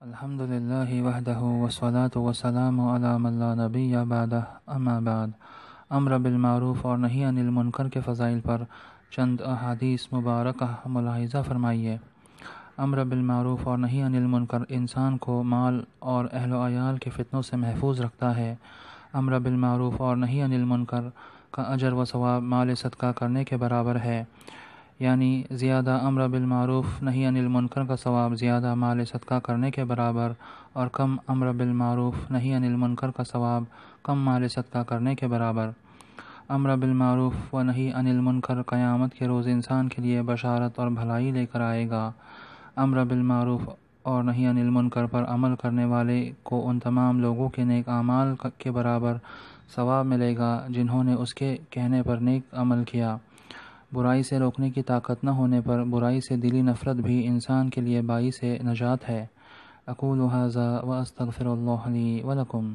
الحمد للہ وحدہ وسلاۃ وسلام علام اللہ نبی بعد اما بعد. امر بالمعروف اور نہیں عن المنکر کے فضائل پر چند احادیث مبارکہ ملاحظہ فرمائیے۔ امر بالمعروف اور نہیں عن المنکر انسان کو مال اور اہل و عیال کے فتنوں سے محفوظ رکھتا ہے۔ امر بالمعروف اور نہیں عن المنکر کا اجر و ثواب مال صدقہ کرنے کے برابر ہے۔ یعنی زیادہ امر بالمعروف نہیں عن المنکر کا ثواب زیادہ مال صدقہ کرنے کے برابر، اور کم امر بالمعروف نہیں عن المنکر کا ثواب کم مال صدقہ کرنے کے برابر۔ امر بالمعروف و نہیں عن المنکر قیامت کے روز انسان کے لیے بشارت اور بھلائی لے کر آئے گا۔ امر بالمعروف اور نہیں عن المنکر پر عمل کرنے والے کو ان تمام لوگوں کے نیک اعمال کے برابر ثواب ملے گا، جنہوں نے اس کے کہنے پر نیک عمل کیا۔ برائی سے روکنے کی طاقت نہ ہونے پر برائی سے دلی نفرت بھی انسان کے لیے باعث نجات ہے۔ اقول حاضہ و استغفر اللہ علی ولکم